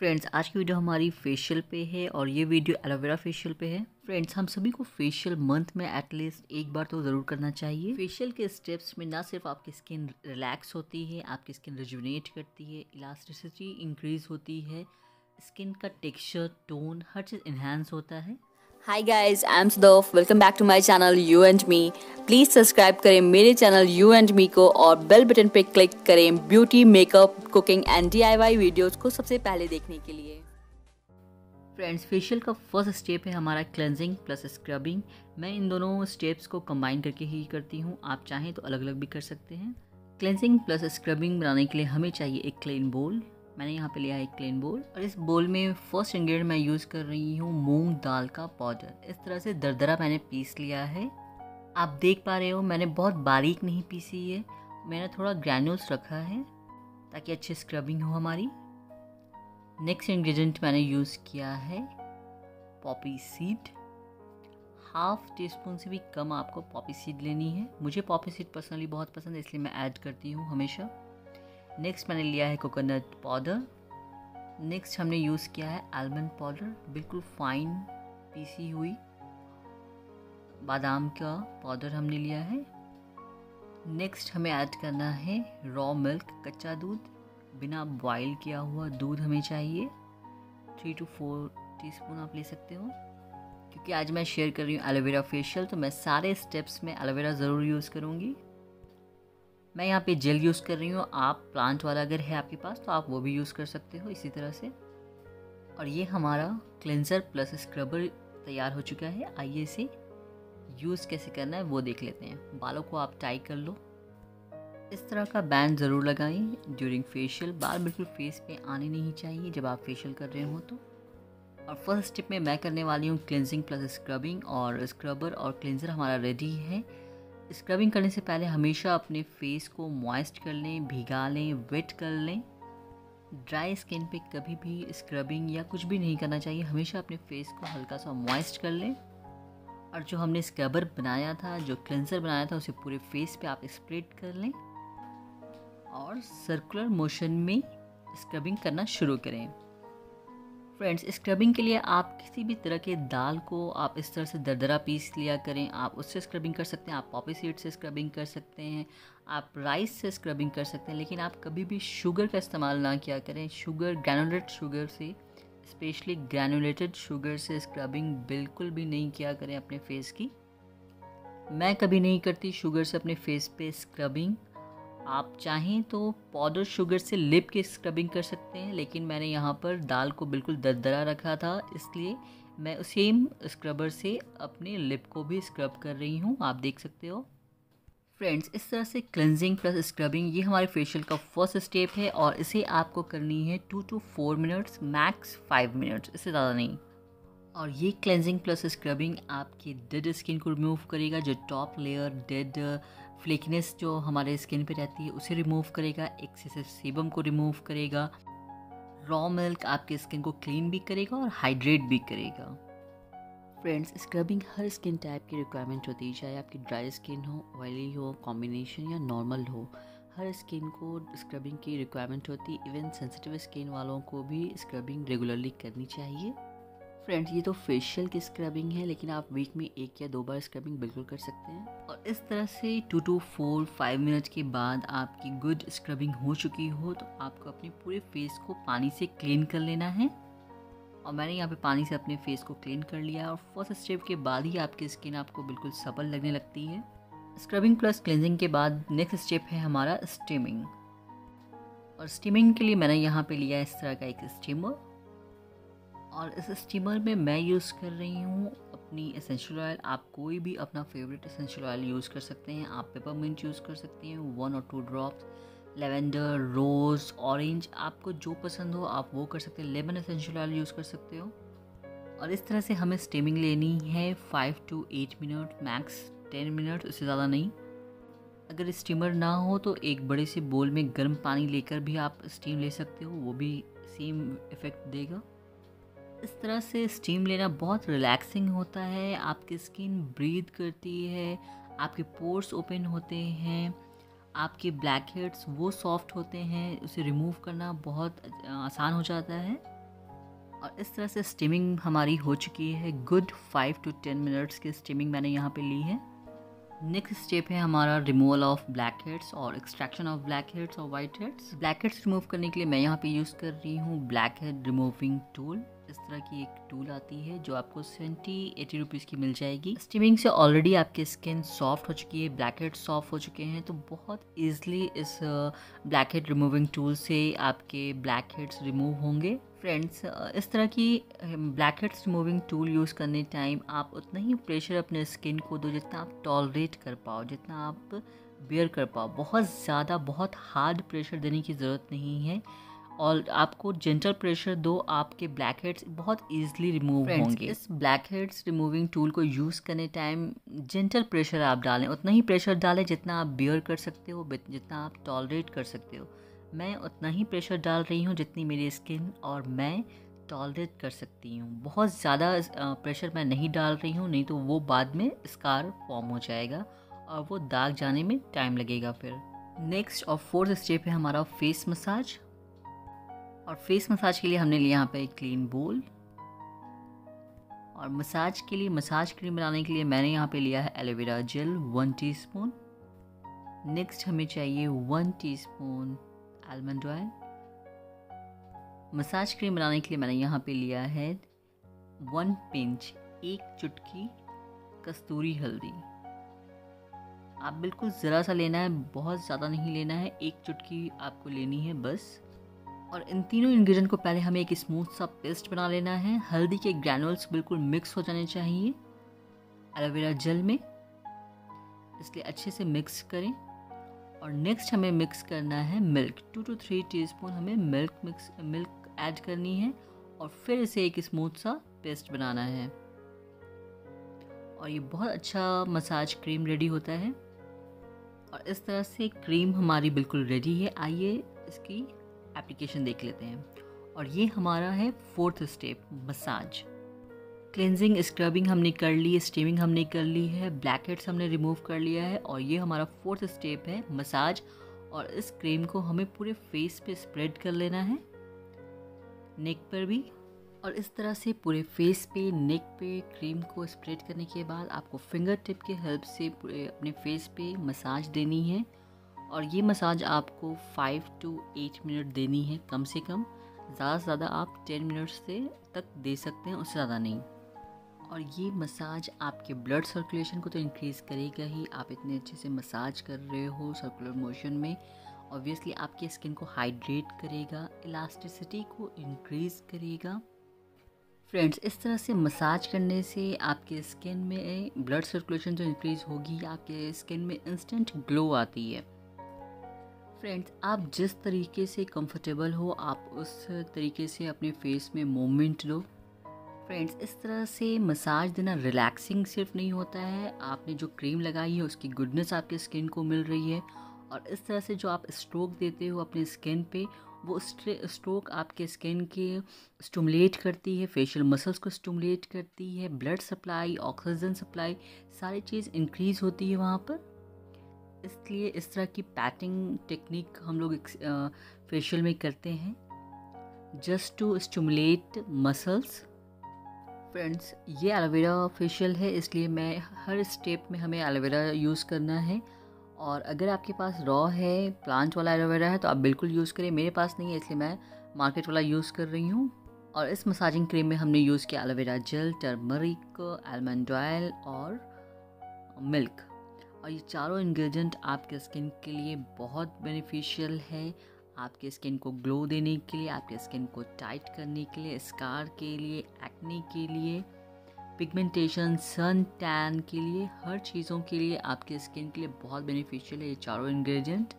Friends आज की video हमारी फेशियल पे है और ये वीडियो एलोवेरा फेशियल पे है। फ्रेंड्स हम सभी को फेशियल मंथ में एटलीस्ट एक बार तो ज़रूर करना चाहिए। फेशियल के स्टेप्स में ना सिर्फ़ आपकी स्किन रिलैक्स होती है, आपकी स्किन रिजुनेट करती है इलास्टिसिटी इंक्रीज होती है स्किन का टेक्सचर टोन हर चीज़ इन्हांस होता है। Hi guys I am Sadaf welcome back to my channel you and me please subscribe करें मेरे चैनल यू एंड मी को और बेल बटन पे क्लिक करें beauty makeup cooking and D videos को सबसे पहले देखने के लिए। फ्रेंड्स फेशियल का फ़र्स्ट स्टेप है हमारा क्लेंजिंग प्लस स्क्रबिंग मैं इन दोनों स्टेप्स को कंबाइन करके ही करती हूँ। आप चाहें तो अलग अलग भी कर सकते हैं। क्लेंजिंग प्लस स्क्रबिंग बनाने के लिए हमें चाहिए एक क्लीन बोल मैंने यहाँ पे लिया है एक क्लीन बोल और इस बोल में फ़र्स्ट इंग्रेडिएंट मैं यूज़ कर रही हूँ मूंग दाल का पाउडर इस तरह से दरदरा मैंने पीस लिया है। आप देख पा रहे हो मैंने बहुत बारीक नहीं पीसी है मैंने थोड़ा ग्रैनुल्स रखा है ताकि अच्छी स्क्रबिंग हो हमारी। नेक्स्ट इंग्रेडिएंट मैंने यूज़ किया है poppy seed half teaspoon से भी कम आपको पॉपी सीड लेनी है। मुझे पॉपी सीड पर्सनली बहुत पसंद है, इसलिए मैं ऐड करती हूँ हमेशा। नेक्स्ट मैंने लिया है कोकोनट पाउडर नेक्स्ट हमने यूज़ किया है आलमंड पाउडर बिल्कुल फाइन पीसी हुई. बादाम का पाउडर हमने लिया है. नेक्स्ट हमें ऐड करना है रॉ मिल्क कच्चा दूध. बिना बॉईल किया हुआ दूध हमें चाहिए. थ्री टू फोर टीस्पून आप ले सकते हो. क्योंकि आज मैं शेयर कर रही हूँ एलोवेरा फेशियल तो मैं सारे स्टेप्स में एलोवेरा ज़रूर यूज़ करूँगी. मैं यहाँ पे जेल यूज़ कर रही हूँ। आप प्लांट वाला अगर है आपके पास तो आप वो भी यूज़ कर सकते हो इसी तरह से। और ये हमारा क्लेंज़र प्लस स्क्रबर तैयार हो चुका है। आइए इसे यूज़ कैसे करना है वो देख लेते हैं। बालों को आप टाई कर लो। इस तरह का बैंड ज़रूर लगाएँ ड्यूरिंग फेशियल बाल बिल्कुल फेस पे आने नहीं चाहिए जब आप फेशियल कर रहे हो तो। और फ़र्स्ट स्टेप में मैं करने वाली हूँ क्लेंजिंग प्लस स्क्रबिंग और स्क्रबर और क्लेंज़र हमारा रेडी है। स्क्रबिंग करने से पहले हमेशा अपने फेस को मॉइस्ट कर लें, भिगा लें वेट कर लें। ड्राई स्किन पे कभी भी स्क्रबिंग या कुछ भी नहीं करना चाहिए, हमेशा अपने फेस को हल्का सा मॉइस्ट कर लें। और जो हमने स्क्रबर बनाया था, जो क्लेंसर बनाया था, उसे पूरे फेस पे आप स्प्रेड कर लें। और सर्कुलर मोशन में स्क्रबिंग करना शुरू करें। फ्रेंड्स स्क्रबिंग के लिए आप किसी भी तरह के दाल को आप इस तरह से दरदरा पीस लिया करें। आप उससे स्क्रबिंग कर सकते हैं, आप पॉपी सीड से स्क्रबिंग कर सकते हैं, आप राइस से स्क्रबिंग कर सकते हैं, लेकिन आप कभी भी शुगर का इस्तेमाल ना किया करें। शुगर ग्रैनुलेट शुगर से स्पेशली ग्रैनुलेटेड शुगर से स्क्रबिंग बिल्कुल भी नहीं किया करें अपने फेस की। मैं कभी नहीं करती शुगर से अपने फेस पे स्क्रबिंग आप चाहें तो पाउडर शुगर से लिप की स्क्रबिंग कर सकते हैं, लेकिन मैंने यहाँ पर दाल को बिल्कुल दरदरा रखा था, इसलिए मैं सेम स्क्रबर से अपने लिप को भी स्क्रब कर रही हूँ। आप देख सकते हो। फ्रेंड्स इस तरह से क्लेंजिंग प्लस स्क्रबिंग ये हमारे फेशियल का फ़र्स्ट स्टेप है और इसे आपको करनी है two two four minutes max five minutes इससे ज़्यादा नहीं। और ये क्लेंजिंग प्लस स्क्रबिंग आपकी डेड स्किन को रिमूव करेगा, जो टॉप लेयर डेड फ्लेकनेस जो हमारे स्किन पे रहती है, उसे रिमूव करेगा एक्सेसिव सीबम को रिमूव करेगा रॉ मिल्क आपके स्किन को क्लीन भी करेगा और हाइड्रेट भी करेगा। फ्रेंड्स स्क्रबिंग हर स्किन टाइप की रिक्वायरमेंट होती है, चाहे आपकी ड्राई स्किन हो ऑयली हो कॉम्बिनेशन या नॉर्मल हो। हर स्किन को स्क्रबिंग की रिक्वायरमेंट होती है इवन सेंसिटिव स्किन वालों को भी स्क्रबिंग रेगुलरली करनी चाहिए। फ्रेंड्स, ये तो फेशियल की स्क्रबिंग है, लेकिन आप वीक में एक या दो बार स्क्रबिंग बिल्कुल कर सकते हैं। और इस तरह से two two four five minute के बाद आपकी गुड स्क्रबिंग हो चुकी हो तो आपको अपने पूरे फेस को पानी से क्लीन कर लेना है। और मैंने यहाँ पे पानी से अपने फेस को क्लीन कर लिया और फ़र्स्ट स्टेप के बाद ही आपकी स्किन आपको बिल्कुल सबल लगने लगती है। स्क्रबिंग प्लस क्लिनजिंग के बाद नेक्स्ट स्टेप है हमारा स्टीमिंग और स्टीमिंग के लिए मैंने यहाँ पे लिया इस तरह का एक स्टीमर और इस स्टीमर में मैं यूज़ कर रही हूँ अपनी एसेंशियल ऑयल आप कोई भी अपना फेवरेट एसेंशियल ऑयल यूज़ कर सकते हैं। आप पेपर पेपरमिंट यूज़ कर सकते हैं। वन और two drops lavender rose orange आपको जो पसंद हो आप वो कर सकते हैं। लेमन एसेंशियल ऑयल यूज़ कर सकते हो। और इस तरह से हमें स्टीमिंग लेनी है five to eight minute max ten minute उससे ज़्यादा नहीं। अगर स्टीमर ना हो तो एक बड़े से बोल में गर्म पानी लेकर भी आप स्टीम ले सकते हो। वो भी सेम इफ़ेक्ट देगा। इस तरह से स्टीम लेना बहुत रिलैक्सिंग होता है, आपकी स्किन ब्रीथ करती है, आपके पोर्स ओपन होते हैं, आपके ब्लैक हेड्स वो सॉफ्ट होते हैं, उसे रिमूव करना बहुत आसान हो जाता है। और इस तरह से स्टीमिंग हमारी हो चुकी है। Good five to ten minutes की स्टीमिंग मैंने यहाँ पे ली है। नेक्स्ट स्टेप है हमारा रिमूवल ऑफ़ ब्लैक हेड्स और एक्सट्रैक्शन ऑफ़ ब्लैक हेड्स और white heads black heads remove करने के लिए मैं यहाँ पे यूज़ कर रही हूँ ब्लैक हेड रिमूविंग टूल इस तरह की एक टूल आती है जो आपको सेवेंटी एटी रुपीज़ की मिल जाएगी। स्टीमिंग से ऑलरेडी आपकी स्किन सॉफ्ट हो चुकी है ब्लैक हेड सॉफ्ट हो चुके हैं तो बहुत ईजिली इस ब्लैक हेड रिमूविंग टूल से आपके ब्लैक हेड्स रिमूव होंगे। फ्रेंड्स इस तरह की blackheads removing tool use करने टाइम आप उतना ही प्रेशर अपने स्किन को दो जितना आप टॉलरेट कर पाओ, जितना आप बेयर कर पाओ। बहुत ज़्यादा, बहुत हार्ड प्रेशर देने की ज़रूरत नहीं है। और आपको जेंटल प्रेशर दो आपके ब्लैक हेड्स बहुत ईजिली रिमूव होंगे। इस ब्लैक हेड्स रिमूविंग टूल को यूज़ करने टाइम जेंटल प्रेशर आप डालें। उतना ही प्रेशर डालें जितना आप बियर कर सकते हो जितना आप टॉलरेट कर सकते हो। मैं उतना ही प्रेशर डाल रही हूँ जितनी मेरी स्किन और मैं टॉलरेट कर सकती हूँ। बहुत ज़्यादा प्रेशर मैं नहीं डाल रही हूँ नहीं तो वो बाद में स्कार फॉर्म हो जाएगा और वो दाग जाने में टाइम लगेगा फिर। नेक्स्ट और फोर्थ स्टेप है हमारा फेस मसाज और फेस मसाज के लिए हमने लिया यहाँ पे एक क्लीन बोल और मसाज के लिए मसाज क्रीम बनाने के लिए मैंने यहाँ पे लिया है aloe vera gel one teaspoon next हमें चाहिए one teaspoon almond oil massage cream बनाने के लिए मैंने यहाँ पे लिया है वन पिंच एक चुटकी कस्तूरी हल्दी. आप बिल्कुल ज़रा सा लेना है, बहुत ज़्यादा नहीं लेना है, एक चुटकी आपको लेनी है बस. और इन तीनों इंग्रेडिएंट को पहले हमें एक स्मूथ सा पेस्ट बना लेना है। हल्दी के ग्रैनुल्स बिल्कुल मिक्स हो जाने चाहिए। एलोवेरा जेल में। इसलिए अच्छे से मिक्स करें। और नेक्स्ट हमें मिक्स करना है milk two two three teaspoon हमें मिल्क मिक्स मिल्क ऐड करनी है। और फिर इसे एक स्मूथ सा पेस्ट बनाना है। और ये बहुत अच्छा मसाज क्रीम रेडी होता है। और इस तरह से क्रीम हमारी बिल्कुल रेडी है। आइए इसकी एप्लीकेशन देख लेते हैं। और ये हमारा है fourth step massage cleansing scrubbing हमने कर ली स्टीमिंग हमने कर ली है ब्लैक हेड्स हमने रिमूव कर लिया है और ये हमारा फोर्थ स्टेप है मसाज और इस क्रीम को हमें पूरे फेस पे स्प्रेड कर लेना है नेक पर भी. और इस तरह से पूरे फेस पे नेक पे क्रीम को स्प्रेड करने के बाद आपको फिंगर टिप के हेल्प से पूरे अपने फेस पे मसाज देनी है। और ये मसाज आपको फाइव टू एट मिनट देनी है, कम से कम। ज़्यादा से ज़्यादा आप टेन मिनट से तक दे सकते हैं, उससे ज़्यादा नहीं। और ये मसाज आपके ब्लड सर्कुलेशन को तो इंक्रीज़ करेगा ही। आप इतने अच्छे से मसाज कर रहे हो सर्कुलर मोशन में। ऑब्वियसली आपकी स्किन को हाइड्रेट करेगा इलास्टिसिटी को इंक्रीज़ करेगा। फ्रेंड्स इस तरह से मसाज करने से आपके स्किन में ब्लड सर्कुलेशन जो इंक्रीज़ होगी, आपके स्किन में इंस्टेंट ग्लो आती है। फ्रेंड्स आप जिस तरीके से कंफर्टेबल हो, आप उस तरीके से अपने फेस में मोमेंट लो। फ्रेंड्स इस तरह से मसाज देना रिलैक्सिंग सिर्फ़ नहीं होता है। आपने जो क्रीम लगाई है, उसकी गुडनेस आपके स्किन को मिल रही है। और इस तरह से जो आप स्ट्रोक देते हो अपने स्किन पे, वो स्ट्रोक आपके स्किन के स्टमुलेट करती है फेशियल मसल्स को स्टमुलेट करती है ब्लड सप्लाई ऑक्सीजन सप्लाई सारी चीज़ इंक्रीज़ होती है वहाँ पर। इसलिए इस तरह की पैटिंग टेक्निक हम लोग फेशियल में करते हैं। Just to stimulate muscles friends ये एलोवेरा फेशियल है, इसलिए मैं हर स्टेप में हमें एलोवेरा यूज़ करना है। और अगर आपके पास रॉ है प्लांट वाला एलोवेरा है तो आप बिल्कुल यूज़ करें मेरे पास नहीं है, इसलिए मैं मार्केट वाला यूज़ कर रही हूँ। और इस मसाजिंग क्रीम में हमने यूज़ किया aloe vera gel turmeric almond oil और मिल्क और ये चारों इंग्रेडिएंट आपके स्किन के लिए बहुत बेनिफिशियल है। आपके स्किन को ग्लो देने के लिए, आपके स्किन को टाइट करने के लिए स्कार के लिए एक्ने के लिए पिगमेंटेशन सन टैन के लिए, हर चीज़ों के लिए आपके स्किन के लिए बहुत बेनिफिशियल है ये चारों इंग्रेडिएंट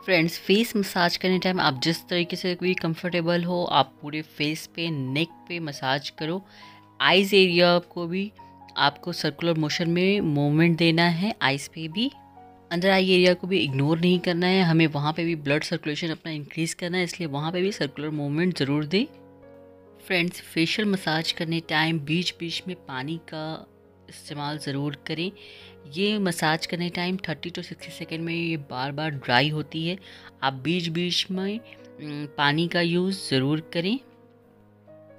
फ्रेंड्स फेस मसाज करने टाइम आप जिस तरीके से भी कंफर्टेबल हो, आप पूरे फेस पे नेक पे मसाज करो। आइज़ एरिया को भी आपको सर्कुलर मोशन में मूवमेंट देना है आइस पे भी। अंदर आई एरिया को भी इग्नोर नहीं करना है। हमें वहाँ पे भी ब्लड सर्कुलेशन अपना इंक्रीज़ करना है, इसलिए वहाँ पे भी सर्कुलर मूवमेंट ज़रूर दें। फ्रेंड्स फेशियल मसाज करने टाइम बीच बीच में पानी का इस्तेमाल ज़रूर करें। ये मसाज करने टाइम 30 टू 60 सेकेंड में ये बार बार ड्राई होती है। आप बीच बीच में पानी का यूज़ ज़रूर करें।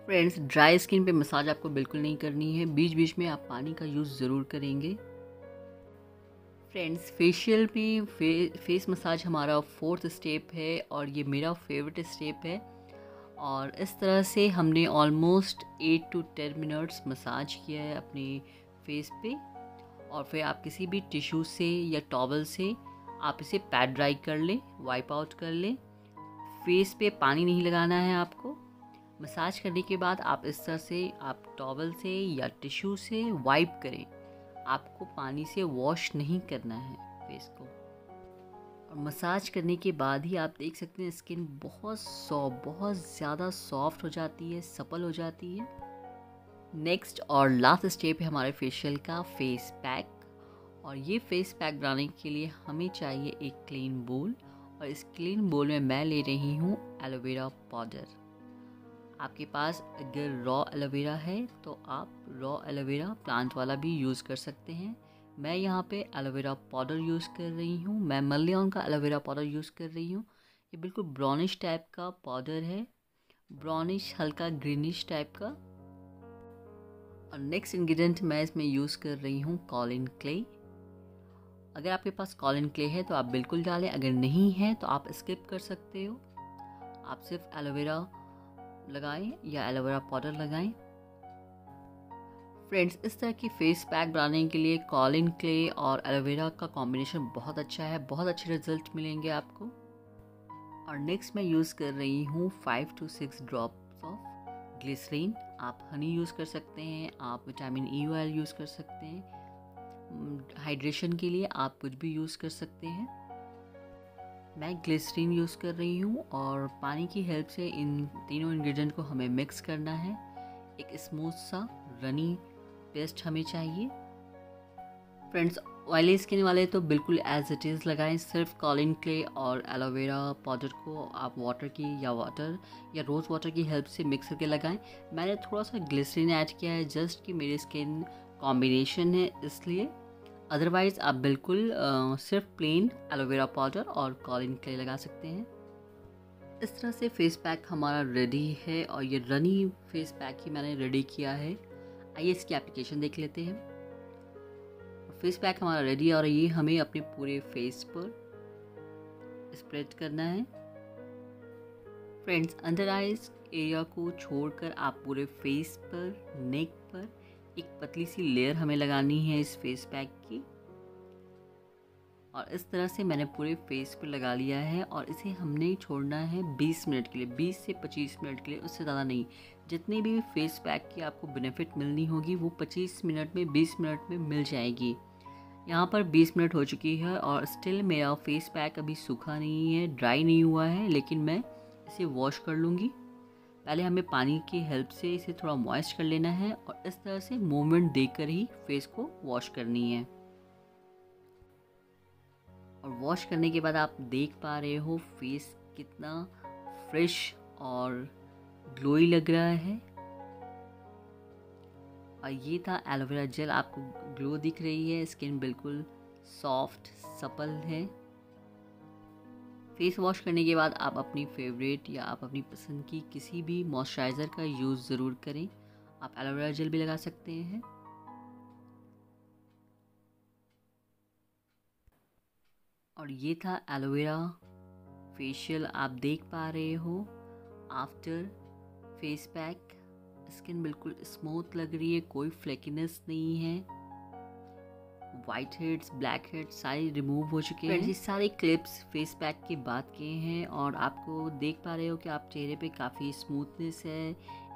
फ्रेंड्स ड्राई स्किन पे मसाज आपको बिल्कुल नहीं करनी है। बीच बीच में आप पानी का यूज़ ज़रूर करेंगे। फ्रेंड्स फेशियल में फे, फेस मसाज हमारा फोर्थ स्टेप है और ये मेरा फेवरेट स्टेप है। और इस तरह से हमने almost eight to ten minutes massage किया है अपने फेस पे। और फिर आप किसी भी टिश्यू से या टॉवल से आप इसे पैड ड्राई कर लें वाइप आउट कर लें। फेस पे पानी नहीं लगाना है आपको। मसाज करने के बाद आप इस तरह से, आप टॉवल से या टिश्यू से वाइप करें। आपको पानी से वॉश नहीं करना है फेस को। और मसाज करने के बाद ही आप देख सकते हैं स्किन बहुत सॉफ्ट बहुत ज़्यादा सॉफ्ट हो जाती है सपल हो जाती है। नेक्स्ट और लास्ट स्टेप है हमारे फेशियल का फेस पैक और ये फेस पैक बनाने के लिए हमें चाहिए एक क्लीन बोल और इस क्लीन बोल में मैं ले रही हूँ एलोवेरा पाउडर आपके पास अगर रॉ एलोवेरा है तो आप रॉ एलोवेरा प्लांट वाला भी यूज़ कर सकते हैं। मैं यहाँ पे एलोवेरा पाउडर यूज़ कर रही हूँ। मैं मल्यान का एलोवेरा पाउडर यूज़ कर रही हूँ। ये बिल्कुल ब्राउनिश टाइप का पाउडर है। ब्राउनिश हल्का ग्रीनिश टाइप का। और नेक्स्ट इंग्रेडिएंट मैं इसमें यूज़ कर रही हूँ कॉलिन क्ले अगर आपके पास कॉलिन क्ले है तो आप बिल्कुल डालें। अगर नहीं है तो आप स्किप कर सकते हो। आप सिर्फ़ एलोवेरा लगाएँ या एलोवेरा पाउडर लगाएँ। फ्रेंड्स इस तरह की फेस पैक बनाने के लिए कॉलिन क्ले और एलोवेरा का कॉम्बिनेशन बहुत अच्छा है, बहुत अच्छे रिज़ल्ट मिलेंगे आपको। और नेक्स्ट मैं यूज़ कर रही हूँ five to six drops of glycerin आप हनी यूज़ कर सकते हैं, आप विटामिन ई ऑयल यूज़ कर सकते हैं। हाइड्रेशन के लिए आप कुछ भी यूज़ कर सकते हैं। मैं ग्लिसरीन यूज़ कर रही हूँ और पानी की हेल्प से इन तीनों इंग्रेडिएंट को हमें मिक्स करना है। एक स्मूथ सा रनी पेस्ट हमें चाहिए। फ्रेंड्स ऑयली स्किन वाले तो बिल्कुल एज इट इज़ लगाएँ। सिर्फ़ कॉलिन क्ले और एलोवेरा पाउडर को आप वाटर की या वाटर या रोज़ वाटर की हेल्प से मिक्स करके लगाएँ। मैंने थोड़ा सा ग्लिसरीन ऐड किया है जस्ट कि मेरी स्किन कॉम्बिनेशन है, इसलिए अदरवाइज़ आप बिल्कुल आ, सिर्फ़ प्लेन एलोवेरा पाउडर और कॉलिन क्ले लगा सकते हैं। इस तरह से फेस पैक हमारा रेडी है और ये रनी फेस पैक ही मैंने रेडी किया है। आइए इसकी एप्लीकेशन देख लेते हैं। फेस पैक हमारा रेडी है और ये हमें अपने पूरे फेस पर स्प्रेड करना है। फ्रेंड्स अंडर आइज़ एरिया को छोड़कर आप पूरे फेस पर नेक पर एक पतली सी लेयर हमें लगानी है इस फेस पैक की। और इस तरह से मैंने पूरे फेस पर लगा लिया है और इसे हमने छोड़ना है 20 मिनट के लिए 20 से 25 मिनट के लिए, उससे ज़्यादा नहीं। जितनी भी फेस पैक की आपको बेनिफिट मिलनी होगी, वो 25 मिनट में 20 मिनट में मिल जाएगी। यहाँ पर 20 मिनट हो चुकी है और स्टिल मेरा फेस पैक अभी सूखा नहीं है ड्राई नहीं हुआ है, लेकिन मैं इसे वॉश कर लूँगी। पहले हमें पानी की हेल्प से इसे थोड़ा मॉइस्ट कर लेना है और इस तरह से मूवमेंट देकर ही फेस को वॉश करनी है। और वॉश करने के बाद आप देख पा रहे हो फेस कितना फ्रेश और ग्लोई लग रहा है। और ये था एलोवेरा जेल आपको ग्लो दिख रही है स्किन बिल्कुल सॉफ्ट सपल है। फेस वॉश करने के बाद आप अपनी फेवरेट या आप अपनी पसंद की किसी भी मॉइस्चराइज़र का यूज़ ज़रूर करें। आप एलोवेरा जेल भी लगा सकते हैं। और ये था एलोवेरा फेशियल, आप देख पा रहे हो। आफ्टर फेस पैक, स्किन बिल्कुल स्मूथ लग रही है, कोई फ्लेकीनेस नहीं है। वाइट हेड्स ब्लैक हेड्स सारे रिमूव हो चुके हैं। ये सारे क्लिप्स फेस पैक के बाद के हैं और आपको देख पा रहे हो कि आप चेहरे पे काफ़ी स्मूथनेस है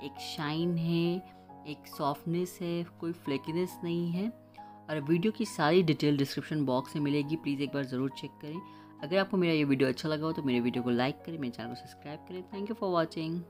एक शाइन है एक सॉफ्टनेस है कोई फ्लेकीनेस नहीं है। और वीडियो की सारी डिटेल डिस्क्रिप्शन बॉक्स में मिलेगी प्लीज़ एक बार ज़रूर चेक करें। अगर आपको मेरा ये वीडियो अच्छा लगा हो तो मेरे वीडियो को लाइक करें मेरे चैनल को सब्सक्राइब करें। Thank you for watching